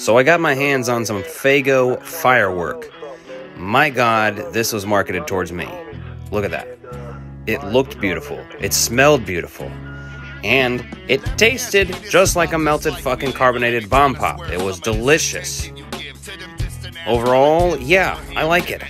So I got my hands on some Faygo firework. My god, this was marketed towards me. Look at that. It looked beautiful. It smelled beautiful. And it tasted just like a melted fucking carbonated bomb pop. It was delicious. Overall, yeah, I like it.